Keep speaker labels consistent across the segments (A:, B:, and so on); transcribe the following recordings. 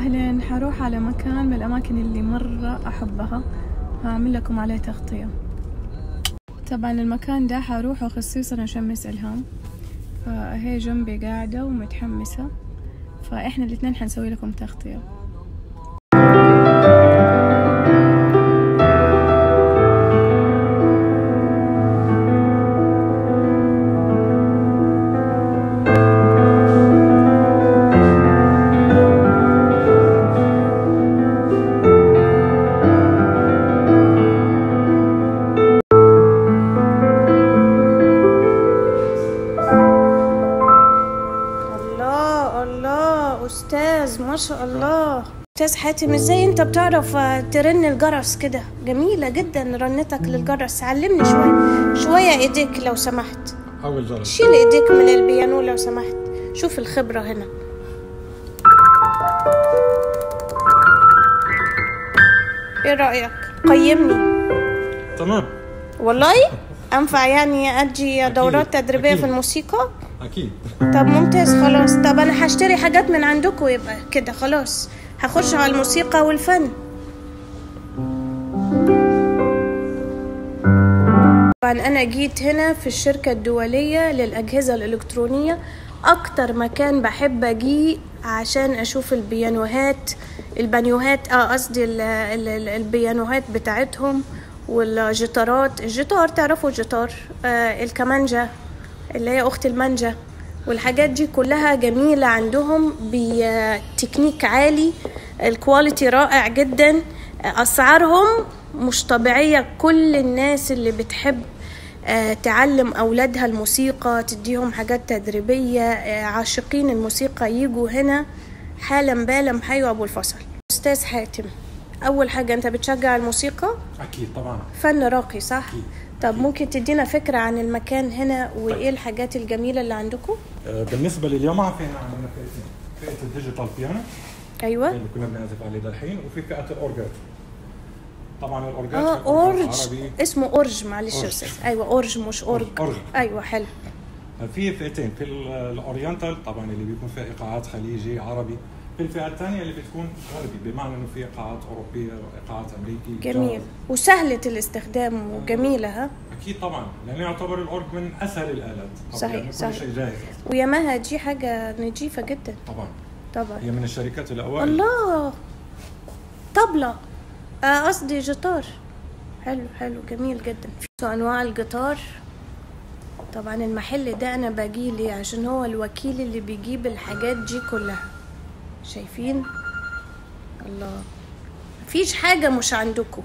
A: أهلين حروح على مكان من الأماكن اللي مرة أحبها. هعمل لكم عليه تغطية. طبعا المكان ده حروحه خصيصا أشمس إلهام فهي جنبي قاعدة ومتحمسة. فإحنا الاتنين حنسوي لكم تغطية.
B: أستاذ حاتم إزاي انت بتعرف آه، ترن الجرس كده. جميلة جدا رنتك للجرس. علمني شوية شوية ايديك لو سمحت.
C: أول جرس.
B: شيل ايديك من البيانو لو سمحت. شوف الخبرة هنا. إيه رأيك؟ قيمني.
C: تمام.
B: والله؟ أنفع يعني ادي دورات
C: تدريبية.
B: في الموسيقى؟
C: أكيد.
B: طب ممتاز خلاص. طب أنا هشتري حاجات من عندكم يبقى كده خلاص. هخش على الموسيقى والفن. طبعا أنا جيت هنا في الشركة الدولية للأجهزة الإلكترونية. أكتر مكان بحب أجي عشان أشوف البيانوهات البانيوهات آه قصدي ال- ال- ال- البيانوهات بتاعتهم والجيتارات. الجيتار تعرفوا الجيتار؟ آه الكمانجا اللي هي أخت المانجا. والحاجات دي كلها جميلة عندهم بتكنيك عالي ال quality رائع جدا أسعارهم مش طبيعية كل الناس اللي بتحب آه، تعلم أولادها الموسيقى تديهم حاجات تدريبية آه، عاشقين الموسيقى يجوا هنا حالا بالا حيوا أبو الفصل أستاذ حاتم أول حاجة أنت بتشجع الموسيقى
C: أكيد طبعا
B: فن راقي صح؟
C: أكيد.
B: طب ممكن تدينا فكرة عن المكان هنا وإيه الحاجات الجميلة اللي عندكم؟
C: آه، بالنسبة للياماها فإحنا عندنا فئتين فئة ال digital piano
B: أيوة.
C: اللي كنا بنعزف عليه للحين وفي فئة الأورجات. طبعا
B: الأورجات
C: آه أورج.
B: اسمه أورج معلش يا
C: أورج.
B: أيوه أورج مش أورج
C: أورج.
B: أيوه حلو.
C: في فئتين. في ال- ال oriental طبعا اللي بيكون فيها إيقاعات خليجي عربي. في الفئة الثانية اللي بتكون غربي بمعنى إنه في إيقاعات أوروبية وايقاعات امريكي
B: جميل.
C: جاز.
B: وسهلة الاستخدام وجميلة ها؟
C: أكيد طبعا لأنه يعتبر الأورج من أسهل الآلات.
B: صحيح،
C: كل
B: صحيح.
C: شيء جاهز
B: وياماها دي حاجة نظيفة جدا.
C: طبعا.
B: طبعا.
C: هي من الشركات الأوائل.
B: الله! طبلة. آه، قصدي جيتار. حلو حلو جميل جدا. في أنواع الجيتار. طبعا المحل ده أنا باجي ليه؟ عشان هو الوكيل اللي بيجيب الحاجات دي كلها. شايفين؟ الله. مفيش حاجة مش عندكم.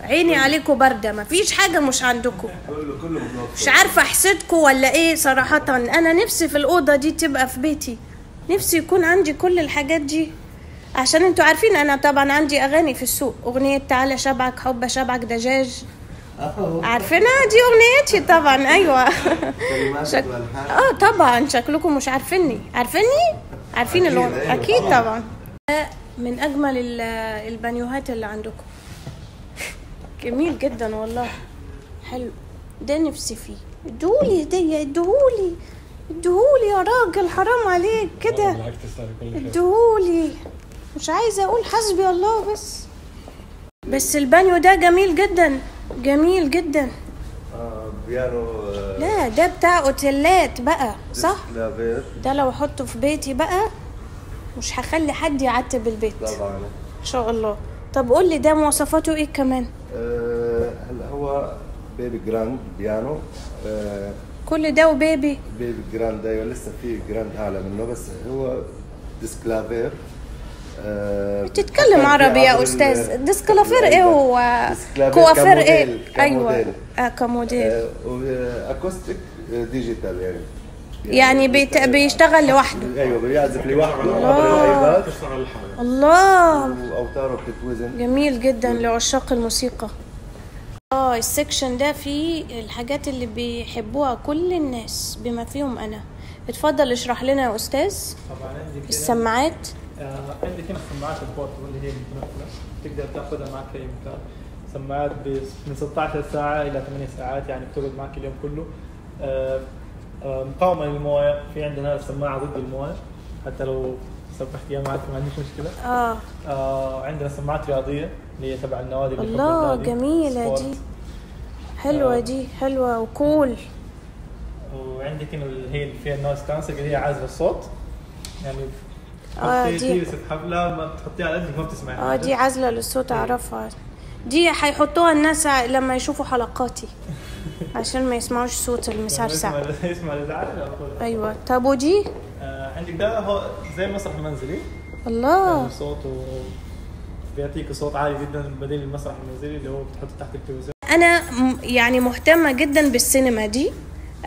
B: عيني عليكم باردة. مفيش حاجة مش عندكم.
D: كله كله متوفر
B: مش عارفة أحسدكم ولا إيه صراحة. أنا نفسي في الأوضة دي تبقى في بيتي. نفسي يكون عندي كل الحاجات دي. عشان أنتوا عارفين أنا طبعا عندي أغاني في السوق. أغنية تعالى شبعك حب شبعك دجاج. عارفينها؟ دي أغنيتي طبعا.
D: أيوه.
B: شك... آه طبعا. شكلكم مش عارفيني. عارفيني؟ عارفين
D: أكيد،
B: الاغنية
D: أيوة.
B: أكيد
D: طبعاً.
B: ده من أجمل ال- البانيوهات اللي عندكم. جميل جدا والله. حلو. ده نفسي فيه. ادولي دي ادهولي ادهولي يا راجل حرام عليك كده. ادهولي مش عايزة أقول حسبي الله بس. بس البانيو ده جميل جدا. جميل جدا.
D: آه بيانو
B: ده بتاع أوتيلات بقى صح؟
D: كلافير
B: ده لو أحطه في بيتي بقى مش هخلي حد يعتب البيت.
D: طبعا.
B: إن شاء الله. طب قول لي ده مواصفاته إيه كمان؟
D: آه هلا هو baby grand piano آه
B: كل ده و
D: baby baby grand أيوه لسه في grand اعلى منه بس هو Disklavier آه في
B: عربي يا
D: أستاذ؟
B: Disklavier إيه هو؟ كوافير إيه؟
D: كموديل-
B: أيوه.
D: كموديل.
B: كموديل.
D: آه digital يعني.
B: يعني بيت... بيشتغل لوحده.
D: أيوه بيعزف لوحده.
C: لحالها
B: الله.
D: وأوتاره بتتوزن.
B: جميل جدا لعشاق الموسيقى. آه ال section ده فيه الحاجات اللي بيحبوها كل الناس بما فيهم أنا. اتفضل اشرح لنا يا
E: أستاذ.
B: السماعات.
E: آه عندي هنا السماعات ال portable اللي هي المتنقله تقدر تأخذها معك أي مكان. سماعات من 16 ساعة إلى 8 ساعات يعني بتقعد معك اليوم كله. آه آه مقاومة للموية. في عندنا سماعة ضد الموية. حتى لو سبحت اياها معك ما عنديش مشكلة.
B: آه.
E: آه عندنا سماعات رياضية اللي هي تبع النوادي اللي
B: الله
E: sport.
B: دي حلوة
E: آه.
B: دي حلوة و cool
E: وعندك هنا اللي هي اللي فيها ال noise cancel اللي هي عازله الصوت. يعني تحطي-
B: دي.
E: حفله ما تحطيها على قدك ما بتسمعي. آه.
B: دي عازلة للصوت أعرفها. دي حيحطوها الناس لما يشوفوا حلقاتي عشان ما يسمعوش صوت المسرسع
E: يسمع يسمع الازعاج.
B: أيوه. طب ودي؟
E: آه عندك ده هو زي المسرح المنزلي.
B: الله.
E: يعني صوته بيعطيك صوت عالي جدا بديل المسرح المنزلي اللي هو بتحطه تحت التلفزيون.
B: أنا يعني مهتمة جدا بالسينما دي.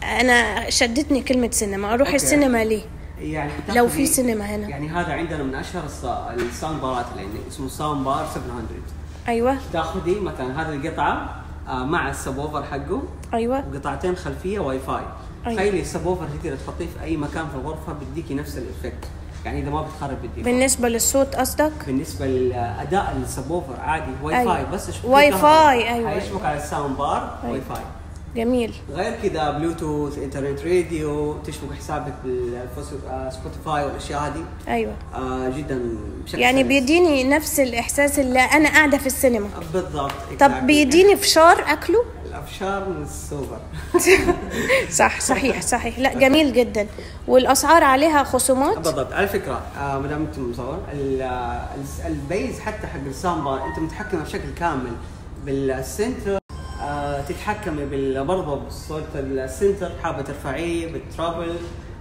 B: أنا شدتني كلمة سينما أروح
F: okay.
B: السينما ليه؟
F: يعني
B: لو في سينما هنا.
F: يعني هذا عندنا من أشهر ال sound بارات اللي عندنا اسمه sound bar 700
B: أيوه.
F: تاخذي مثلا هذه القطعة آه، مع ال subwoofer حقه
B: أيوه.
F: وقطعتين خلفية واي فاي.
B: أيوة.
F: تخيلي ال subwoofer تقدر تحطيه في أي مكان في الغرفة بيديكي نفس ال effect. يعني إذا ما بتخرب الديكور
B: بالنسبة للصوت قصدك؟
F: بالنسبة لأداء ال subwoofer عادي Wi
B: أيوة.
F: Fi بس Wi.
B: Fi، أيوة.
F: حيشبك على ال sound bar Wi-Fi.
B: جميل.
F: غير كذا Bluetooth internet radio تشبك حسابك بال Spotify والأشياء هذه.
B: أيوه.
F: آه جدا بشكل
B: يعني
F: سلس.
B: بيديني نفس الإحساس اللي أنا قاعدة في السينما.
F: بالضبط
B: طب. بيديني فشار أكله؟
F: الفشار من السوبر.
B: صح صحيح صحيح. لا جميل جدا. والأسعار عليها خصومات؟
F: بالضبط. على فكرة آه ما دام انت مصور آه، ال bass حتى حق السب أوفر أنت متحكمه بشكل كامل بالسنتر. آه تتحكمي برضه بصوت السنتر حابة ترفعيه بالترابل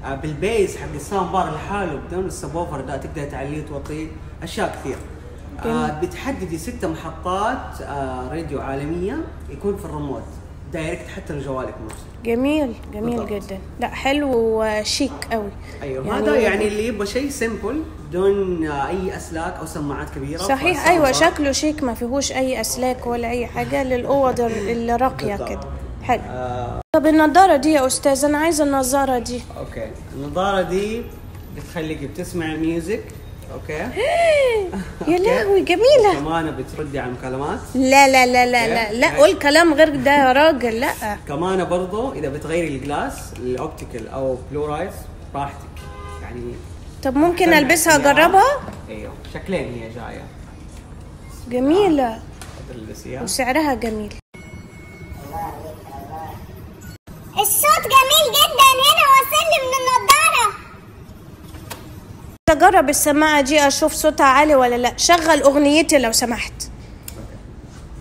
F: آه بالبيز حق السامبار لحاله بدون السبوفر ده تقدر تعليه وتوطيه أشياء كثير. آه بتحددي ست محطات آه راديو عالمية يكون في الريموت دايركت حتى لجوالك نفسه.
B: جميل جميل
F: بالضبط.
B: جدا. لا حلو وشيك قوي.
F: أيوه
B: يعني-
F: هذا يعني اللي يبغى شيء سمبل بدون آه، أي أسلاك أو سماعات كبيرة
B: صحيح
F: أيوه
B: شكله شيك ما فيهوش أي أسلاك ولا أي حاجة للاوض الراقيه. كده. حلو.
F: آه.
B: طب النضارة دي يا أستاذ أنا عايزة النظاره دي.
F: okay. النظاره دي بتخليك بتسمع music okay.
B: يا لهوي جميلة.
F: كمان بتردي على المكالمات؟
B: لا لا لا لا لا لا قول كلام غير ده يا راجل لا.
F: كمان برضو إذا بتغيري ال glass ال optical أو polarized براحتك يعني
B: طب ممكن
F: ألبسها.
B: أجربها؟
F: إيوه شكلين هي جاية.
B: جميلة.
F: تلبسيها
B: وسعرها جميل. اجرب السماعة دي أشوف صوتها عالي ولا لأ؟ شغل أغنيتي لو سمحت.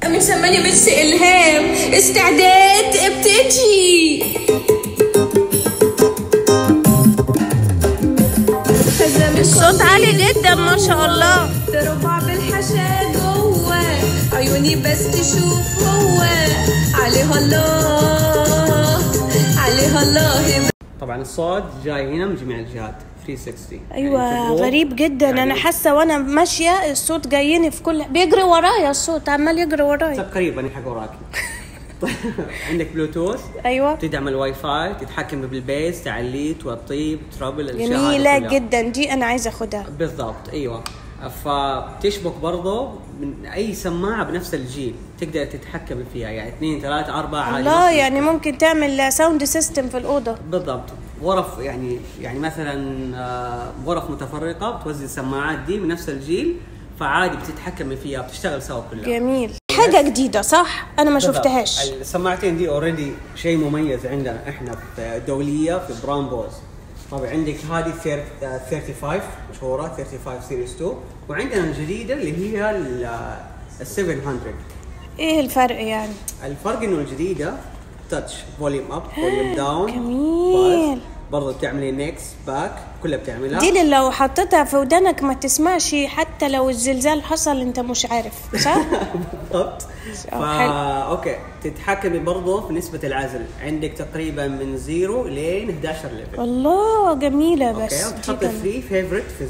G: من سماني بس إلهام استعداد ابتدي.
B: الصوت عالي جدا ما شاء الله.
G: تربع بالحشا جوه عيوني بس تشوف هو عليها الله عليها الله.
F: طبعا الصوت جاي هنا من جميع الجهات 360
B: أيوه
F: يعني في الروب
B: غريب جدا.
F: يعني
B: أنا حاسة وأنا ماشية الصوت جايني في كل بيجري ورايا الصوت عمال يجري ورايا.
F: طب قريب أنا حق وراكي عندك بلوتوث
B: أيوه.
F: تدعم الواي فاي تتحكم بالبيز تعليه توطيه ترابل
B: الأشياء
F: جميلة.
B: جدا. دي أنا عايزة أخدها.
F: بالضبط أيوه. فبتشبك برضه من أي سماعة بنفس الجيل تقدر تتحكم فيها يعني اثنين ثلاثة أربعة نفس
B: يعني ممكن تعمل sound system في الأوضة.
F: بالضبط. غرف يعني يعني مثلا آه، غرف متفرقة بتوزع السماعات دي بنفس الجيل فعادي بتتحكمي فيها بتشتغل سوا كلها.
B: جميل. حاجة جديدة صح؟ أنا ما. شفتهاش.
F: السماعتين دي already شيء مميز عندنا إحنا في دولية في براون Bose طبعا عندك هذه ثير- آه، 35 مشهورة 35 series 2 وعندنا الجديدة اللي هي ال آه، 700
B: إيه الفرق يعني؟
F: الفرق إنه الجديدة touch volume up volume down
B: جميل.
F: برضه بتعملي next back كلها بتعملها.
B: دي لو حطيتها في ودانك ما تسمعش حتى لو الزلزال حصل انت مش عارف صح؟
F: بالضبط. فا. okay. تتحكمي برضه في نسبة العزل. عندك تقريبا من 0 لين 11 level
B: الله جميلة بس
F: okay.
B: دي
F: وتحط
B: جميلة.
F: 3 favorite في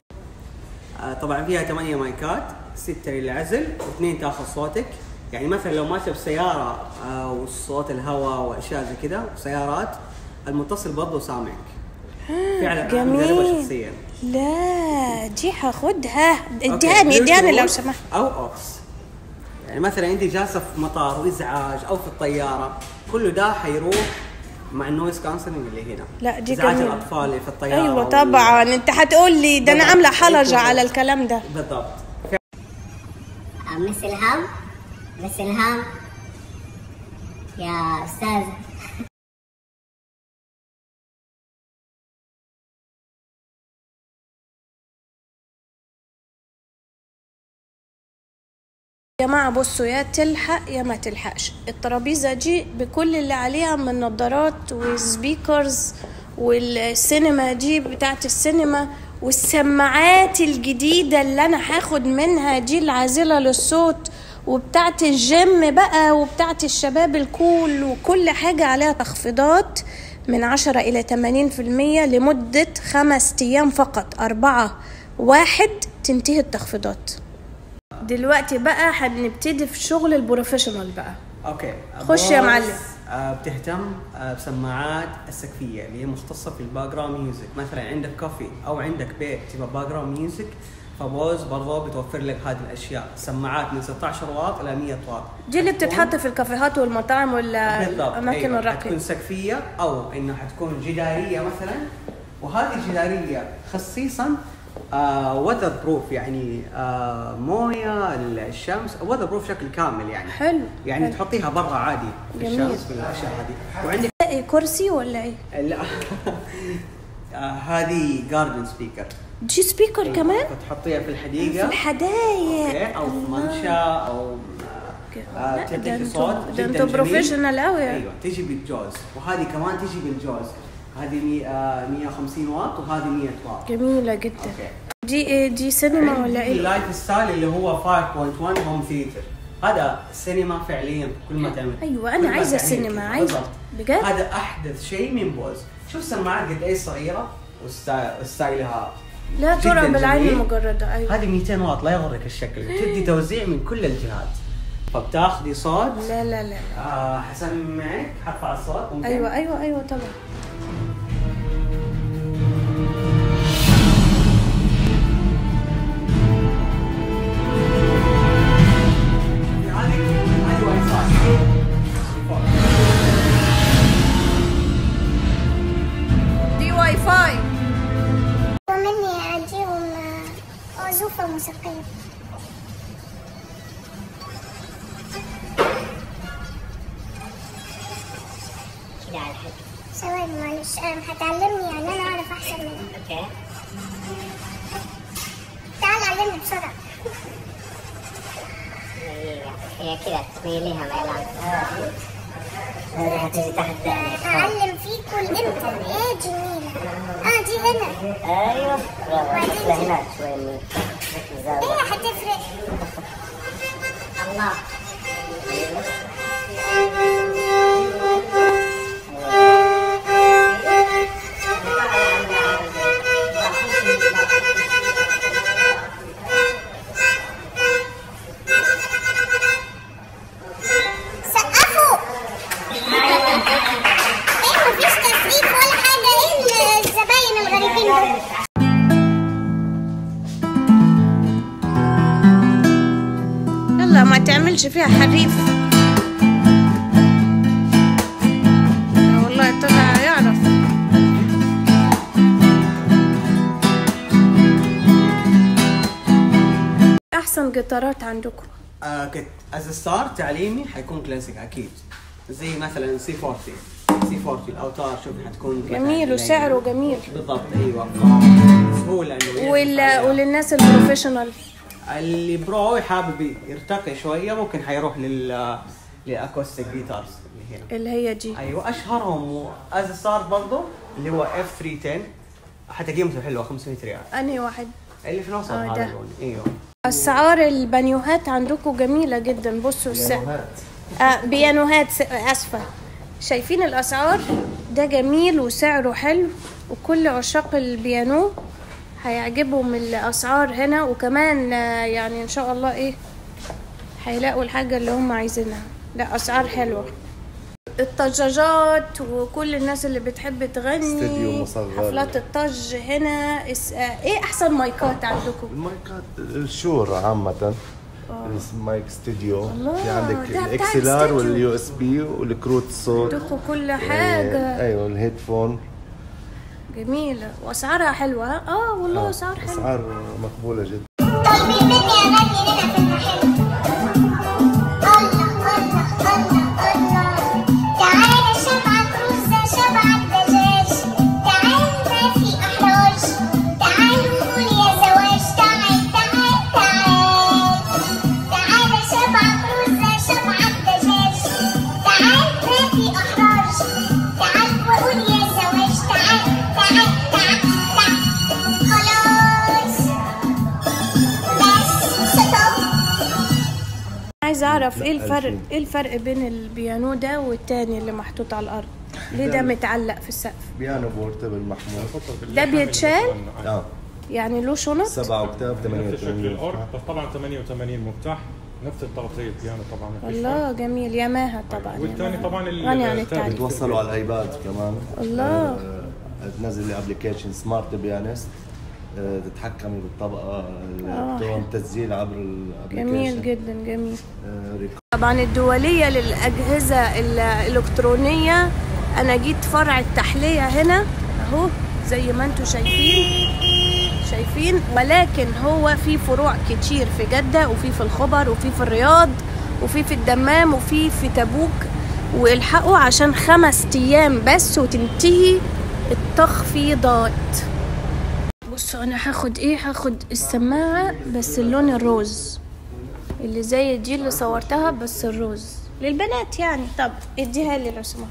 F: آه طبعا فيها 8 مايكات 6 للعزل واثنين تاخذ صوتك. يعني مثلا لو ماشيه بسيارة آه وصوت الهواء وأشياء زي كذا سيارات المتصل برضه سامعك. فعلا أنا مجربها
B: جميل
F: شخصيا.
B: لا دي هاخدها
F: okay،
B: اديهاني اديهاني لو سمحت.
F: أو aux يعني مثلا انت جالسة في مطار وإزعاج أو في الطيارة كله ده حيروح مع ال noise cancelling اللي هنا.
B: لا، دي
F: إزعاج
B: جميلة.
F: الأطفال اللي في الطيارة
B: أيوه
F: وال-
B: طبعا. أنت هتقول لي ده أنا عاملة حلقه على الكلام ده.
F: بالضبط.
H: مس الهام مس الهام يا
B: أستاذ جماعة بصوا يا تلحق يا ما تلحقش. الترابيزة دي بكل اللي عليها من نظارات و speakers والسينما دي بتاعت السينما والسماعات الجديدة اللي أنا هاخد منها دي العازلة للصوت وبتاعت الجيم بقى وبتاعت الشباب ال cool وكل حاجة عليها تخفيضات من عشرة إلى تمانين في المية لمدة خمس أيام فقط. أربعة واحد تنتهي التخفيضات. دلوقتي بقى هنبتدي في شغل ال professional بقى.
F: okay.
B: خش يا معلم.
F: آه، بتهتم آه، بسماعات السقفية اللي هي مختصة في ال background music. مثلا عندك كافي أو عندك بيت تبغى background music ف Bose برضه بتوفر لك هذه الأشياء. سماعات من 16 واط إلى 100 واط.
B: دي اللي بتتحط في الكافيهات والمطاعم والاماكن
F: أيوة.
B: الراقية.
F: حتكون سقفية أو انها حتكون جدارية مثلا. وهذه الجدارية خصيصا weather proof يعني آه موية الشمس weather proof بشكل كامل يعني.
B: حلو
F: يعني
B: حلو.
F: تحطيها برا عادي في
B: جميل.
F: الشمس في الأشياء هذه. وعندك
B: كرسي ولا إيه
F: لا. آه هذه garden speaker
B: دي speaker كمان؟
F: تحطيها في
B: في
F: الحديقه
B: الحدايق.
F: okay أو في. منشأ أو آه، تعطيك صوت.
B: ده
F: جميل.
B: professional قوي
F: أيوه تجي بالجوز. وهذه كمان تجي بالجوز. هذه مي- آه، 150 واط وهذه 100 واط.
B: جميلة جدا.
F: OK.
B: دي إيه دي سينما ولا
F: إيه؟ lifestyle اللي هو 5.1 home theater هذا سينما فعليا كل ما تعمل. أيوه
B: أنا
F: عايزة
B: سينما.
F: عايزة.
B: بجد؟
F: هذا أحدث شيء من Bose شوف سماعات قد إيش صغيرة و style- و style ها
B: لا ترى بالعين. المجردة أيوه.
F: هذه 200 واط لا يغرك الشكل. تدي توزيع من كل الجهات. فبتاخذي صوت.
B: لا لا لا
F: آه حسمعك حرفع الصوت ممكن
B: أيوه أيوه أيوه طبعا.
H: ثواني معلش. هتعلمني يعني أنا أعرف أحسن منك. أوكي. تعال علمني بسرعة. هي كده تميليها ميلان هذه هتيجي تحت أعلم فيكم الإمتى إيه جميلة. آه دي هنا.
I: أيوه. برافو هناك شوي من
H: إيه هتفرق؟ الله.
B: حريف والله طلع يعرف. أحسن جيتارات عندكم؟
F: آه ك as starter تعليمي حيكون كلاسيك أكيد. زي مثلا C 40 C 40 الأوتار شوف حتكون
B: جميل. وسعره جميل.
F: بالضبط أيوه. سهوله
B: وال... وللناس ال professional
F: اللي pro حابب يرتقي شوية ممكن حيروح لل لل acoustic guitars اللي هنا.
B: اللي هي دي
F: أيوه أشهرهم as starter برضه اللي هو F 310 حتى قيمته حلوة 500 ريال.
B: انهي واحد.
F: اللي في الوسط
B: آه،
F: هذا. اللون أيوه.
B: اسعار البيانوهات عندكم جميلة جدا. بصوا السعر آه بيانوهات س- آسفة. شايفين الأسعار؟ ده جميل وسعره حلو وكل عشاق البيانو. هيعجبهم الأسعار هنا وكمان آه، يعني إن شاء الله إيه هيلاقوا الحاجة اللي هم عايزينها. لا أسعار حلوة. الطقاقات وكل الناس اللي بتحب تغني. حفلات الطق هنا. اس... آه، إيه أحسن مايكات عندكم؟
D: المايكات ال Shure عامة. mic
B: studio.
D: في عندك
B: ده بتاع
D: ال XLR
B: الاستوديو.
D: وال USB والكروت الصوت
B: عندكم كل
D: آه،
B: حاجة.
D: أيوه الهيدفون.
B: جميلة وأسعارها حلوة؟ آه والله أسعار حلوة.
D: أسعار مقبولة جدا.
H: طالبين مني أغني لنا فيلم حلو؟
B: عايزة أعرف إيه الفرق. إيه الفرق بين البيانو ده والتاني اللي محطوط على الأرض ليه ده متعلق في السقف
D: بيانو portable محمول
B: ده بيتشال؟
D: آه
B: يعني له شنط
D: سبعة octave
C: نفس شكل
D: 88
C: الأورج بس طبعا 88 مفتاح نفس التغطية البيانو طبعا.
B: الله جميل ياماها طبعا
C: والثاني. طبعا ال-
B: غني عن
C: الثابت.
B: التعريف
D: بتوصلوا على الآيباد كمان
B: الله.
D: تنزل ال application Smart Pianist آه، تتحكمي بالطبقه التون تسجيل عبر الابلكيشن
B: جميل جدا جميل.
D: آه،
B: طبعا الدولية للأجهزة الإلكترونية. أنا جيت فرع التحلية هنا أهو زي ما أنتم شايفين. شايفين؟ ولكن هو في فروع كتير في جدة وفي في الخبر وفي في الرياض وفي في الدمام وفي في تبوك. والحقوا عشان خمس أيام بس وتنتهي التخفيضات. بصوا أنا هاخد إيه؟ هاخد السماعة بس اللون الروز. اللي زي دي اللي صورتها بس الروز. للبنات يعني. طب اديها لي لو سمحت.